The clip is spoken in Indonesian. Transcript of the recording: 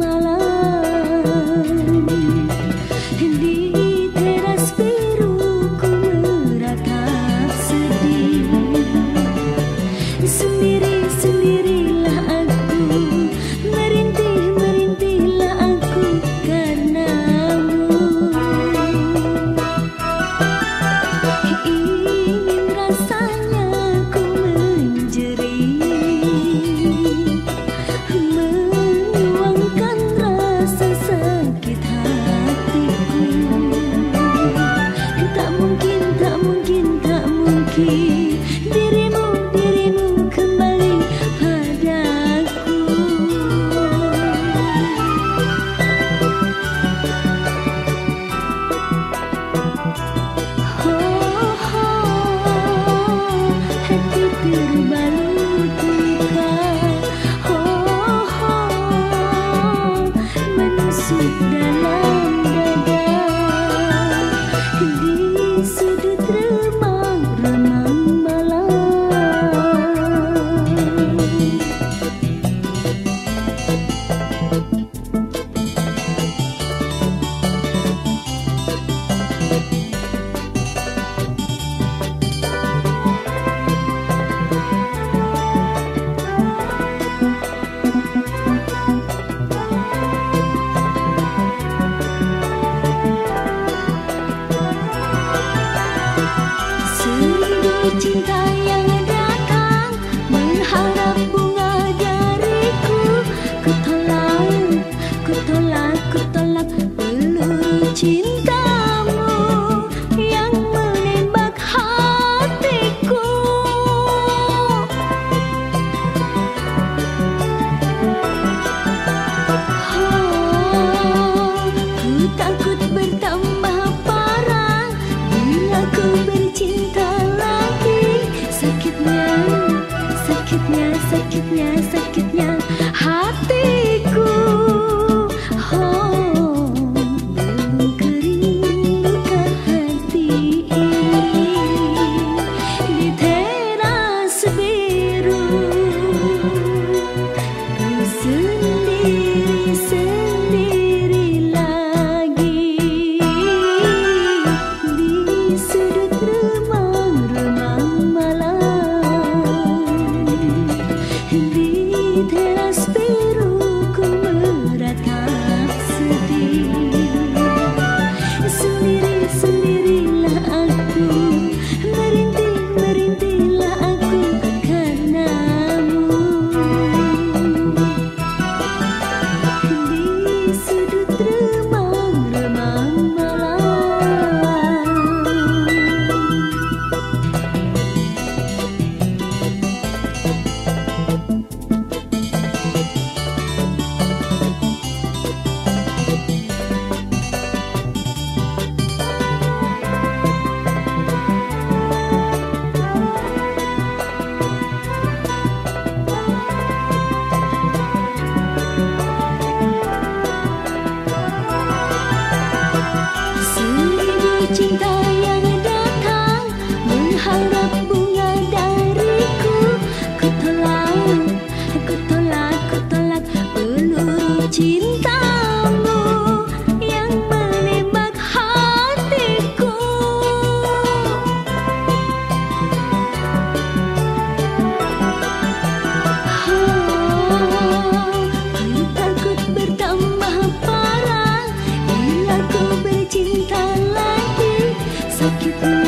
malam. Di teras biru ku meratap sedih. Sendiri sendiri 尽头 Thank you.